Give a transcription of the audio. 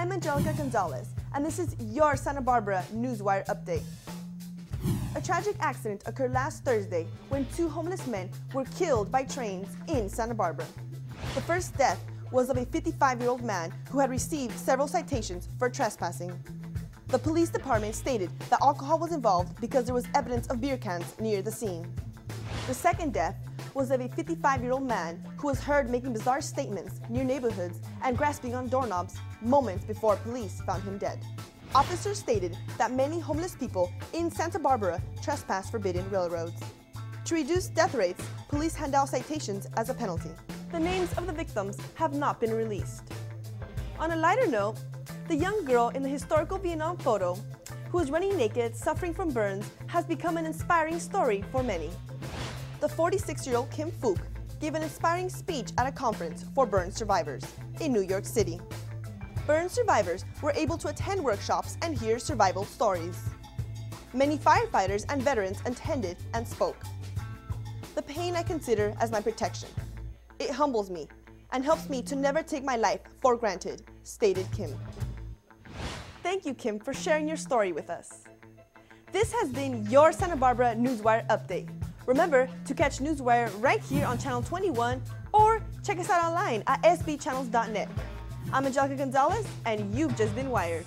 I'm Angelica Gonzalez, and this is your Santa Barbara Newswire update. A tragic accident occurred last Thursday when two homeless men were killed by trains in Santa Barbara. The first death was of a 55 year old man who had received several citations for trespassing. The police department stated that alcohol was involved because there was evidence of beer cans near the scene. The second death was of a 55 year old man who was heard making bizarre statements near neighborhoods and grasping on doorknobs moments before police found him dead. Officers stated that many homeless people in Santa Barbara trespass forbidden railroads. To reduce death rates, police hand out citations as a penalty. The names of the victims have not been released. On a lighter note, the young girl in the historical Vietnam photo, who is running naked, suffering from burns, has become an inspiring story for many. The 46 year old Kim Phuc gave an inspiring speech at a conference for burn survivors in New York City. Burn survivors were able to attend workshops and hear survival stories. Many firefighters and veterans attended and spoke. The pain I consider as my protection. It humbles me and helps me to never take my life for granted, stated Kim. Thank you, Kim, for sharing your story with us. This has been your Santa Barbara Newswire update. Remember to catch Newswire right here on Channel 21 or check us out online at sbchannels.net. I'm Angelica Gonzalez, and you've just been wired.